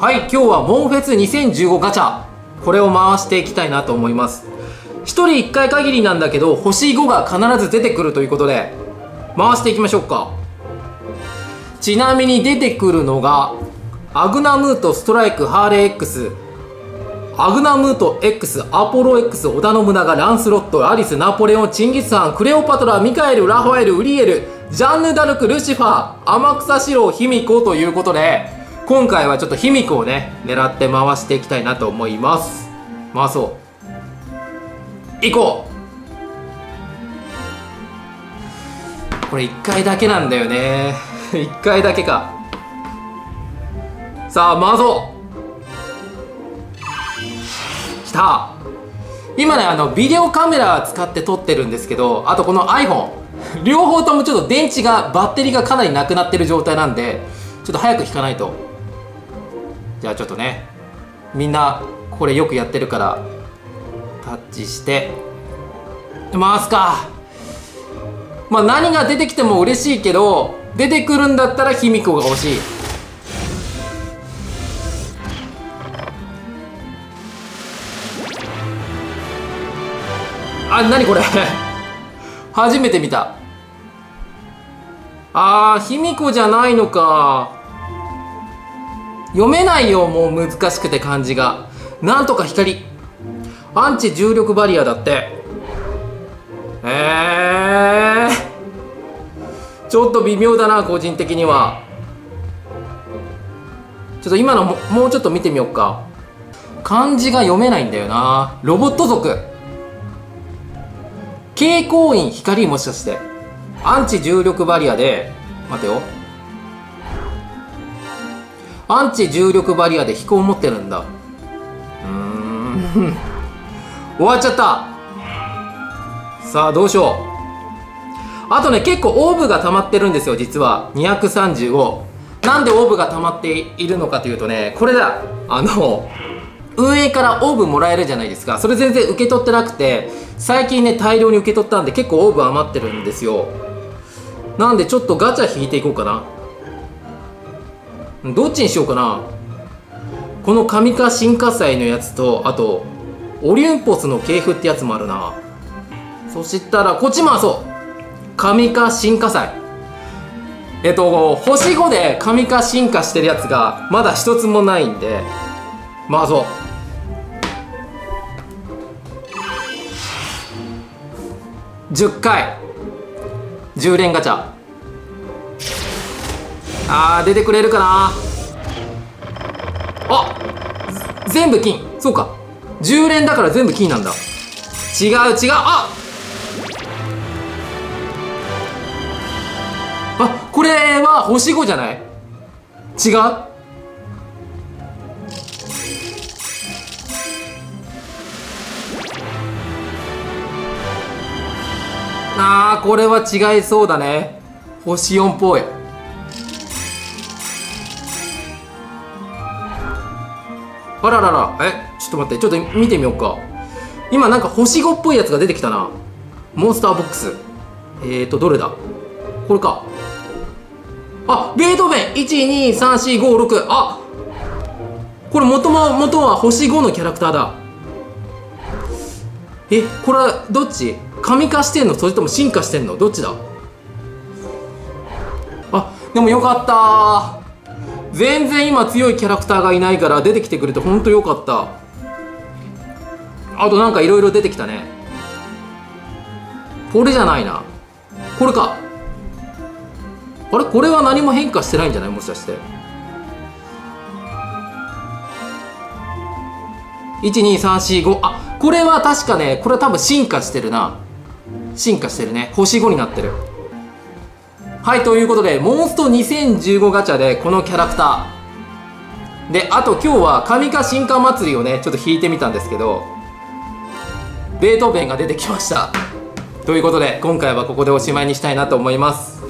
はい今日はモンフェス2015ガチャ。これを回していきたいなと思います。1人1回限りなんだけど星5が必ず出てくるということで回していきましょうか。ちなみに出てくるのがアグナムートストライクハーレー X アグナムート X アポロ X 織田信長ランスロットアリスナポレオンチンギスハンクレオパトラミカエルラファエルウリエルジャンヌ・ダルクルシファー天草四郎卑弥呼ということで今回はちょっと卑弥呼をね狙って回していきたいなと思います。回そう。行こう。これ1回だけなんだよね。1回だけか。さあ回そう。きた。今ねあのビデオカメラ使って撮ってるんですけどあとこの iPhone 両方ともちょっと電池がバッテリーがかなりなくなってる状態なんでちょっと早く引かないと。じゃあちょっとねみんなこれよくやってるからタッチして回すかまあ何が出てきても嬉しいけど出てくるんだったら卑弥呼が欲しい。あ何これ？初めて見た。あー卑弥呼じゃないのか。読めないよもう難しくて漢字が。なんとか光。アンチ重力バリアだって。えー、ちょっと微妙だな個人的には。ちょっと今のももうちょっと見てみようか。漢字が読めないんだよな。ロボット族。蛍光印光もしかして。アンチ重力バリアで。待てよ。アンチ重力バリアで飛行を持ってるんだ。うーん。終わっちゃった。さあどうしよう。あとね結構オーブが溜まってるんですよ実は。235なんでオーブが溜まっているのかというとねこれだ。あの運営からオーブもらえるじゃないですか。それ全然受け取ってなくて最近ね大量に受け取ったんで結構オーブ余ってるんですよ。なんでちょっとガチャ引いていこうかな。どっちにしようかな。この神化進化祭のやつとあとオリュンポスの系譜ってやつもあるな。そしたらこっち回そう。神化進化祭。えっと星5で神化進化してるやつがまだ一つもないんで回そう。10回。10連ガチャ。あー出てくれるかな？あ全部金。そうか。10連だから全部金なんだ。違う違う。ああこれは星5じゃない？違う？あーこれは違いそうだね。星4っぽいあらららえちょっと待ってちょっと見てみようか。今なんか星5っぽいやつが出てきたな。モンスターボックス。えーとどれだ？これか。あベートーベン。123456あこれもともとは星5のキャラクターだ。えこれはどっち？神化してんの？それとも進化してんの？どっちだ？あでもよかった全然今強いキャラクターがいないから出てきてくれてほんとよかった。あとなんかいろいろ出てきたね。これじゃないな。これか。あれ？これは何も変化してないんじゃない？もしかして。12345あこれは確かねこれは多分進化してるな。進化してるね。星5になってる。はいということでモンスト2015ガチャでこのキャラクター。であと今日は神化進化祭りをねちょっと引いてみたんですけどベートーベンが出てきました。ということで今回はここでおしまいにしたいなと思います。